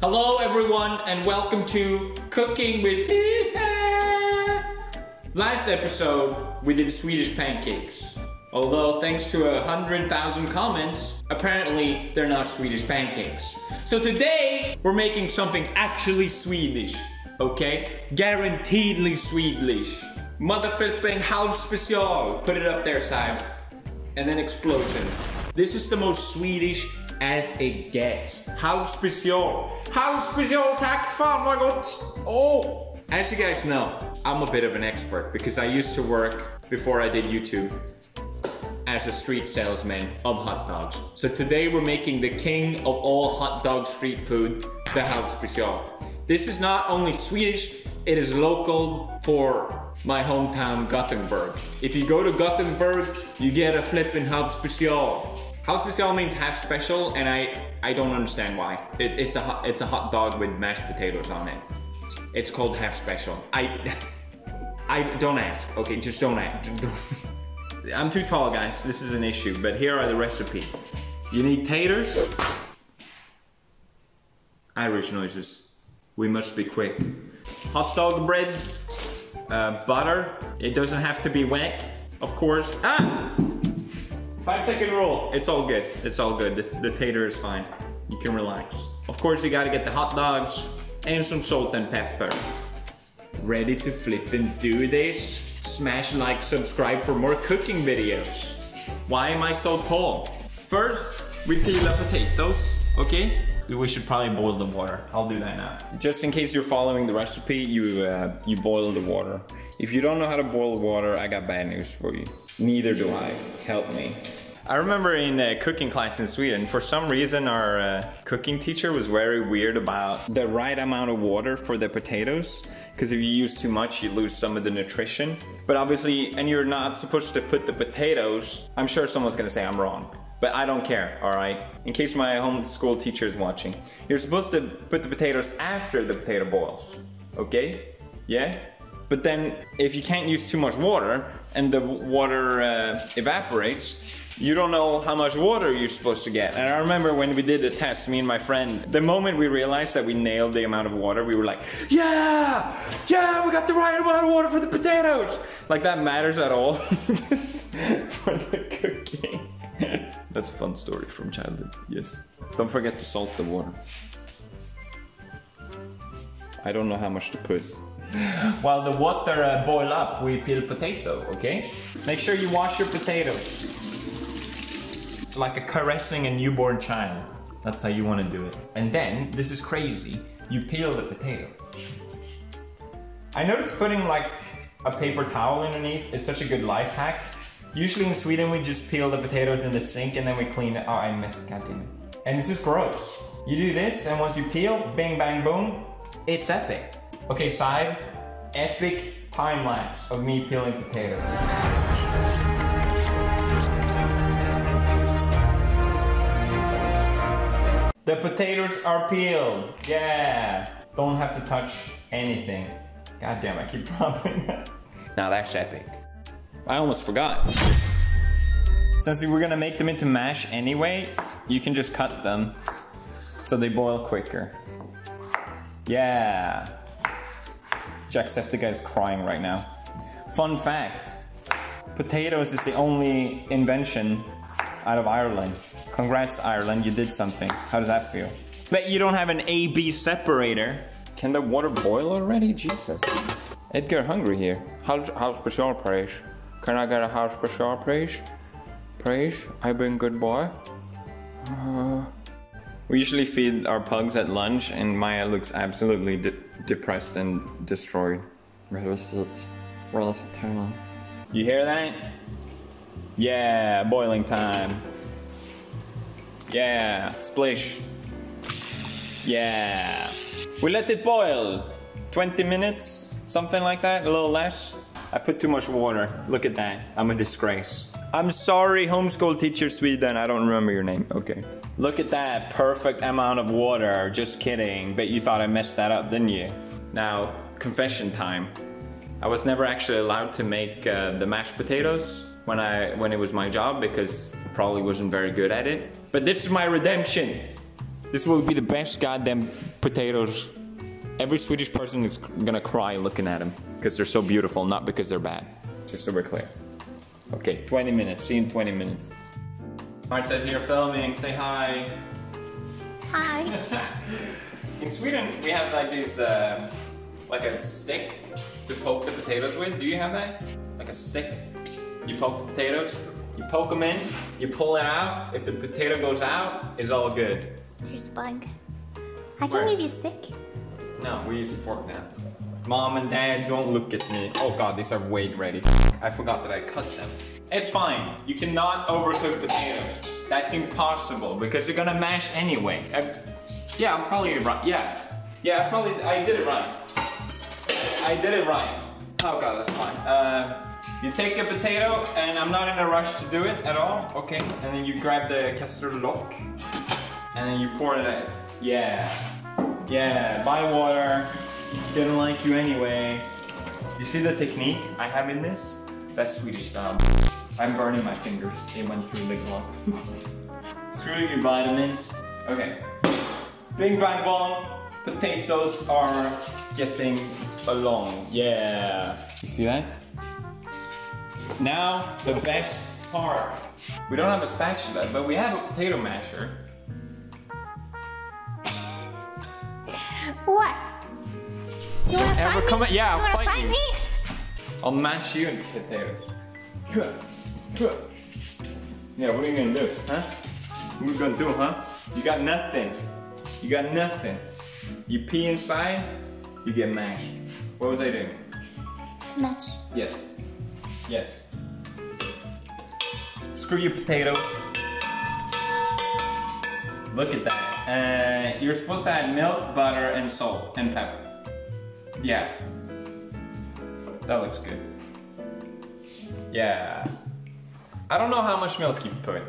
Hello everyone and welcome to Cooking with Pippa. Last episode we did Swedish pancakes. Although thanks to a hundred thousand comments, apparently they're not Swedish pancakes. So today we're making something actually Swedish. Okay? Guaranteedly Swedish. Motherflipping house special. Put it up there, Simon. And then explosion. This is the most Swedish as it gets. House special. House special, tack fan vad gott. Oh! As you guys know, I'm a bit of an expert because I used to work before I did YouTube as a street salesman of hot dogs. So today we're making the king of all hot dog street food, the House Special. This is not only Swedish, it is local for my hometown Gothenburg. If you go to Gothenburg, you get a flippin' half Special. House Special means half special, and I I don't understand why. It, it's a it's a hot dog with mashed potatoes on it. It's called half special. I I don't ask. Okay, just don't ask. I'm too tall, guys. This is an issue. But here are the recipe. You need taters. Irish noises. We must be quick. Hot dog bread. Uh, butter. It doesn't have to be wet, of course. Ah! Five second rule. It's all good. It's all good. The, the tater is fine. You can relax. Of course, you gotta get the hot dogs and some salt and pepper. Ready to flip and do this? Smash like, subscribe for more cooking videos. Why am I so tall? First, we peel the potatoes, okay? We should probably boil the water. I'll do that now. Just in case you're following the recipe, you uh, you boil the water. If you don't know how to boil water, I got bad news for you. Neither do I. Help me. I remember in a cooking class in Sweden, for some reason our uh, cooking teacher was very weird about the right amount of water for the potatoes. Because if you use too much, you lose some of the nutrition. But obviously, and you're not supposed to put the potatoes, I'm sure someone's gonna say I'm wrong. But I don't care, alright? In case my homeschool teacher is watching. You're supposed to put the potatoes after the potato boils. Okay? Yeah? But then, if you can't use too much water and the water uh, evaporates, you don't know how much water you're supposed to get. And I remember when we did the test, me and my friend, the moment we realized that we nailed the amount of water, we were like, yeah, yeah, we got the right amount of water for the potatoes. Like that matters at all for the cooking. That's a fun story from childhood, yes. Don't forget to salt the water. I don't know how much to put. While the water uh, boil up, we peel potato, okay? Make sure you wash your potatoes. It's like a caressing a newborn child. That's how you want to do it. And then, this is crazy, you peel the potato. I noticed putting like a paper towel underneath is such a good life hack. Usually in Sweden we just peel the potatoes in the sink and then we clean it. Oh, I missed, it. And this is gross. You do this and once you peel, bing bang boom, it's epic. Okay, side, epic time lapse of me peeling potatoes. The potatoes are peeled. Yeah. Don't have to touch anything. God damn, I keep dropping that. Now that's epic. I almost forgot. Since we were gonna make them into mash anyway, you can just cut them so they boil quicker. Yeah. Jacksepticeye is crying right now. Fun fact, potatoes is the only invention out of Ireland. Congrats, Ireland, you did something. How does that feel? Bet you don't have an A-B separator. Can the water boil already? Jesus. Edgar hungry here. How's, house special, please. Can I get a house special, please? Please? I've been good boy. Uh, we usually feed our pugs at lunch and Maya looks absolutely de depressed and destroyed. Where is it? Where is it? You hear that? Yeah, boiling time. Yeah, splish. Yeah. We let it boil. 20 minutes, something like that, a little less. I put too much water. Look at that. I'm a disgrace. I'm sorry, homeschool teacher Sweden. I don't remember your name. Okay. Look at that perfect amount of water. Just kidding. Bet you thought I messed that up, didn't you? Now, confession time. I was never actually allowed to make uh, the mashed potatoes when I when it was my job because I probably wasn't very good at it. But this is my redemption. This will be the best goddamn potatoes. Every Swedish person is gonna cry looking at them because they're so beautiful, not because they're bad. Just so we're clear. Okay, 20 minutes. See you in 20 minutes. Art says you're filming. Say hi. Hi. In Sweden, we have like these, uh, like a stick to poke the potatoes with. Do you have that? Like a stick? You poke the potatoes, you poke them in, you pull it out. If the potato goes out, it's all good. There's a bug. I can Where? give you a stick. No, we use a fork now. Mom and dad, don't look at me. Oh god, these are way ready. I forgot that I cut them. It's fine. You cannot overcook potatoes. That's impossible because you're gonna mash anyway. I- yeah, I'm probably right. Yeah, yeah, I probably I did it right. I, did it right. Oh god, that's fine. Uh, you take a potato, and I'm not in a rush to do it at all. Okay, and then you grab the kastrullock, and then you pour it out. Yeah, yeah. Buy water. Didn't like you anyway. You see the technique I have in this? That's Swedish style. I'm burning my fingers. They went through the glove. Screw your vitamins. Okay. Bing bang bong. Potatoes are getting along. Yeah. You see that? Now, the best part. We don't have a spatula, but we have a potato masher. What? You wanna Ever fight come me? at- yeah, you wanna fight fight you. me? I'll mash you into potatoes. Yeah, what are you gonna do, huh? What are you gonna do, huh? You got nothing. You got nothing. You pee inside, you get mashed. What was I doing? Mash. Yes. Yes. Screw your potatoes. Look at that. Uh, you're supposed to add milk, butter, and salt, and pepper. Yeah. That looks good. Yeah. I don't know how much milk you put,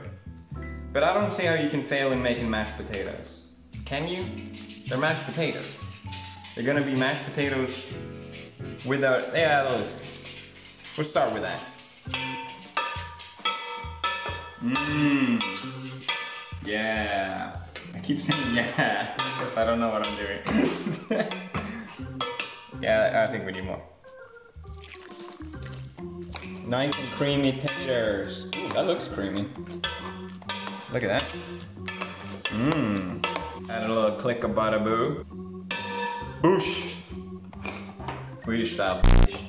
but I don't see how you can fail in making mashed potatoes. Can you? They're mashed potatoes. They're gonna be mashed potatoes without. Yeah, let's. We'll start with that. Mmm. Yeah. I keep saying yeah because I don't know what I'm doing. yeah, I think we need more. Nice and creamy textures. Ooh, that looks creamy. Look at that. Mmm. Add a little click of bada boo. Boosh. Swedish style.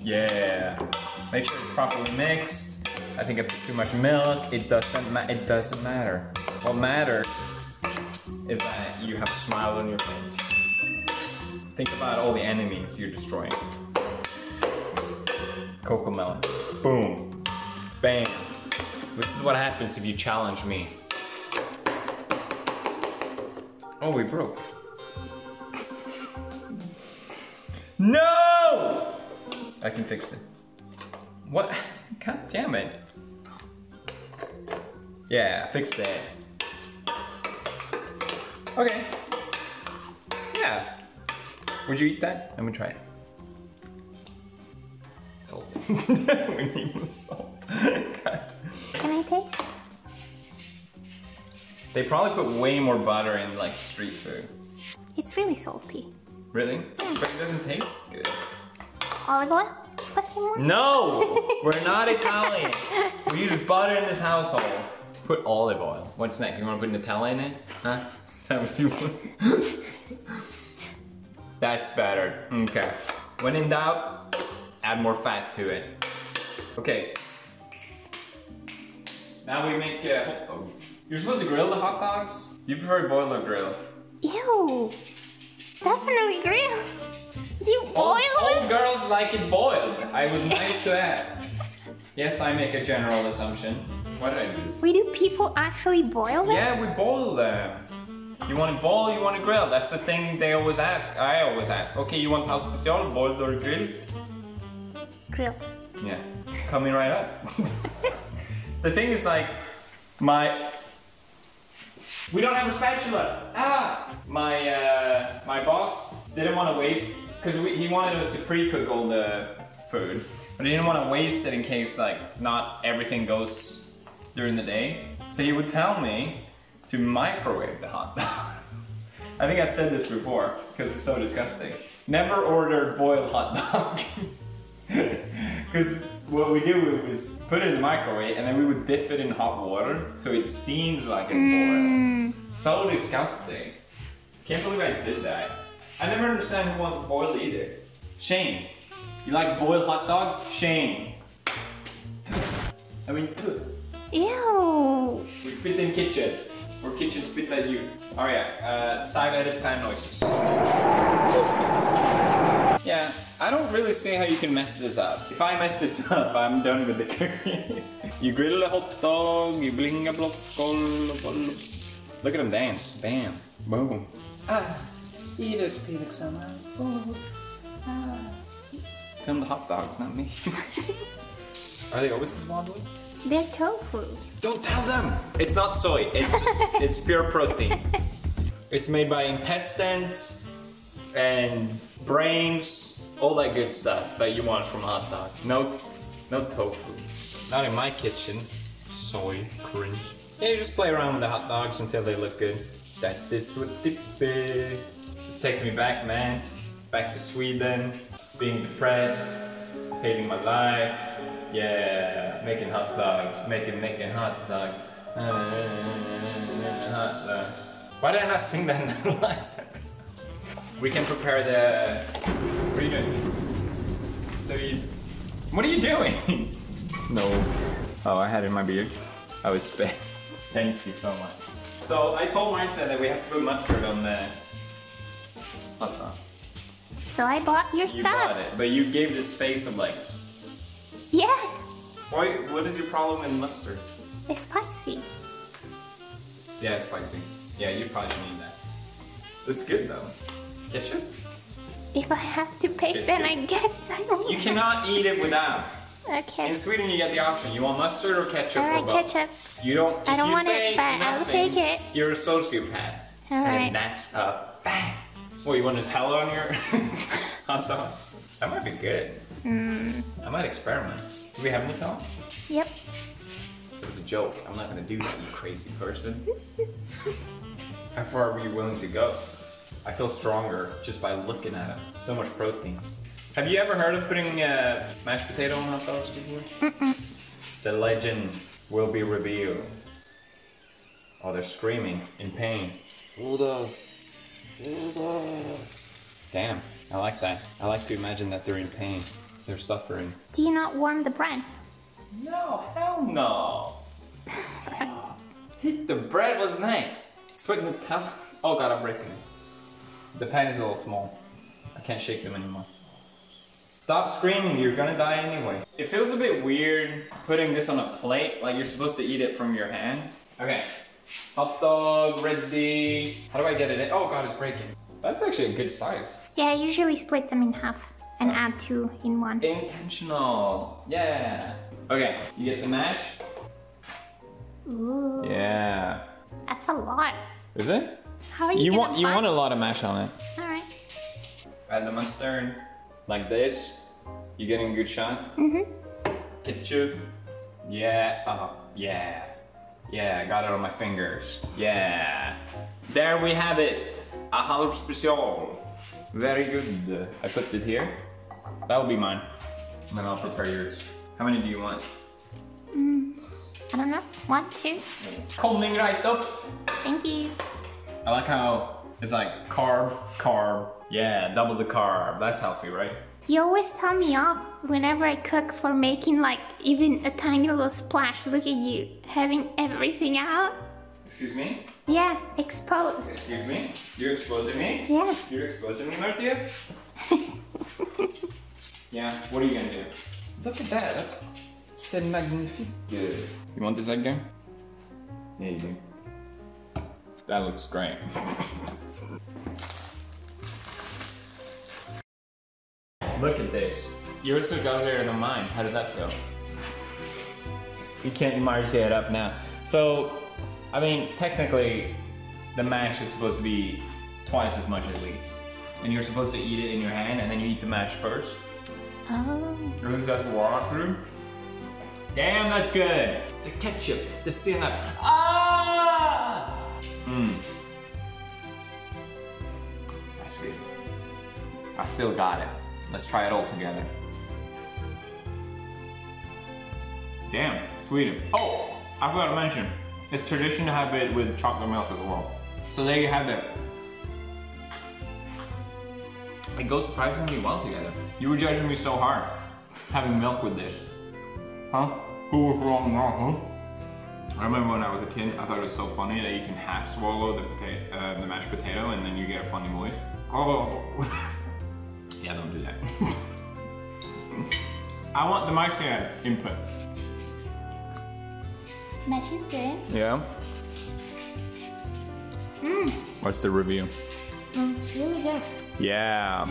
Yeah. Make sure it's properly mixed. I think I put too much milk. It doesn't ma- it doesn't matter. What matters is that you have a smile on your face. Think about all the enemies you're destroying. Cocomelon. Boom. Bam. This is what happens if you challenge me. Oh, we broke. No! I can fix it. What? God damn it. Yeah, fix that. Okay. Yeah. Would you eat that? Let me try it. Salt. we need more salt. God. Can I taste? They probably put way more butter in like street food. It's really salty. Really? But it doesn't taste good. Olive oil? Question mark? No! We're not Italian. We use butter in this household. Put olive oil. What's next? You wanna put Nutella in it? Huh? Is that what you want? That's better. Okay. When in doubt, add more fat to it. Okay. Now we make a hot dog. You're supposed to grill the hot dogs? Do you prefer boil or grill? Ew. Definitely grill. You All, boil all it? girls like it boiled. I was nice to ask. Yes, I make a general assumption. What did I do? Wait, do people actually boil them? Yeah, we boil them. You want it boiled, you want it grilled. That's the thing they always ask. I always ask. Okay, you want house special, boiled or grilled? Grill. Yeah, coming right up. the thing is like, my we don't have a spatula. Ah, my uh, my boss didn't want to waste because he wanted us to pre-cook all the food, but he didn't want to waste it in case like not everything goes during the day. So he would tell me to microwave the hot dog. I think I said this before because it's so disgusting. Never ordered boiled hot dog. Because what we do is put it in the microwave and then we would dip it in hot water so it seems like it's boiled. Mm. So disgusting. Can't believe I did that. I never understand who wants boiled either. Shane, you like boiled hot dog? Shane. I mean. Ew. we spit in kitchen. Or kitchen spit at you. Oh yeah, uh, side edit fan noises. Yeah, I don't really see how you can mess this up. If I mess this up, I'm done with the cooking. you grill a hot dog, you bling a block, Look at them dance. Bam. Boom. Ah, eat us, Felix somehow. Oh. Ah. Film the hot dogs, not me. Are they always this wobbly? They're tofu. Don't tell them! It's not soy, it's, it's pure protein. It's made by intestines and brains, all that good stuff that you want from a hot dog. No, no tofu. Not in my kitchen. Soy, cringe. Yeah, you just play around with the hot dogs until they look good. That is what it be. This takes me back, man. Back to Sweden, being depressed, hating my life. Yeah, making hot dogs, making making hot dogs. Hot dogs. Why did I not sing that in the last episode? We can prepare the. What are you doing? What are you, what are you doing? no. Oh, I had it in my beard. I was spit. Thank you so much. So I told Marzia that we have to put mustard on the hot dog. So I bought your You stuff. got it, but you gave this face of like, Yeah. why? What is your problem with mustard? It's spicy. Yeah, it's spicy. Yeah, you probably need that. It's good though. Ketchup? If I have to pick, then I guess I will. You cannot eat it without. Okay. In Sweden, you get the option. You want mustard or ketchup? All or both? ketchup. You don't. I don't want it, but I will take it. You're a sociopath. All right. And that's a bang. What, you want Nutella on your hot dog? That might be good. Mm. I might experiment. Do we have Nutella? Yep. It was a joke. I'm not gonna do that, you crazy person. How far are you willing to go? I feel stronger just by looking at it. So much protein. Have you ever heard of putting uh, mashed potato on hot dogs before? The legend will be revealed. Oh, they're screaming in pain. Bulldogs. Bulldogs. Damn, I like that. I like to imagine that they're in pain. They're suffering. Do you not warm the bread? No, hell no. the bread was nice. Put Nutella. Oh god, I'm breaking it. The pan is a little small. I can't shake them anymore. Stop screaming, you're gonna die anyway. It feels a bit weird putting this on a plate, like you're supposed to eat it from your hand. Okay. Hot dog ready. How do I get it in? Oh god, it's breaking. That's actually a good size. Yeah, I usually split them in half and add two in one. Intentional. Yeah. Okay, you get the mash. Ooh, Yeah. that's a lot. Is it? How are you, You want you want a lot of mash on it. All right. Add the mustard like this. You getting a good shot? Mhm. Ketchup. Yeah. Uh, yeah. Yeah. I got it on my fingers. Yeah. There we have it. A halv special. Very good. I put it here. That will be mine. And then I'll prepare yours. How many do you want? Mm, I don't know. One, two. Coming right up. Thank you. I like how it's like carb, carb. Yeah, double the carb. That's healthy, right? You always tell me off whenever I cook for making like even a tiny little splash. Look at you, having everything out. Excuse me? Yeah, exposed. Excuse me? You're exposing me? Yeah. You're exposing me, Marzia? yeah, what are you gonna do? Look at that, that's... C'est magnifique. You want this, Edgar? Yeah, you do. That looks great. Look at this. Yours looks uglier than mine. How does that feel? You can't Marzia it up now. So, I mean, technically, the mash is supposed to be twice as much at least. And you're supposed to eat it in your hand and then you eat the mash first. Oh. At least that's what I through. Damn, that's good. The ketchup, the senap. Ah! Mmm. That's good. I still got it. Let's try it all together. Damn, Sweden. Oh, I forgot to mention. It's tradition to have it with chocolate milk as well. So there you have it. It goes surprisingly well together. You were judging me so hard having milk with this. Huh? Who was wrong now, huh? I remember when I was a kid, I thought it was so funny that you can half swallow the potato, uh, the mashed potato, and then you get a funny voice. Oh, yeah, don't do that. I want the Marcian input. Mash is good. Yeah. Mmm. What's the review? Really good. Yeah.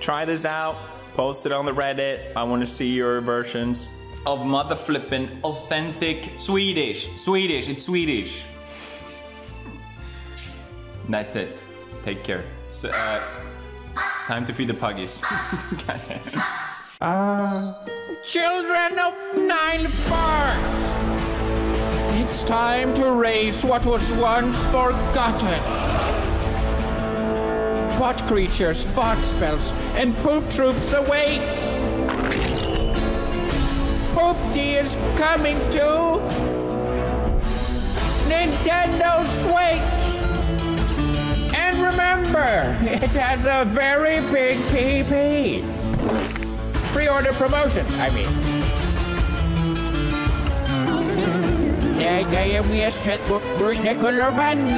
Try this out. Post it on the Reddit. I want to see your versions of mother flippin' authentic Swedish. Swedish. It's Swedish. That's it. Take care. So, uh, time to feed the puggies. Children of nine parts! It's time to raise what was once forgotten. What creatures, fart spells, and poop troops await? Poop D is coming to Nintendo Switch! And remember, it has a very big PP. Pre-order promotion, I mean. Jag är sett på Bruce Nicolor Van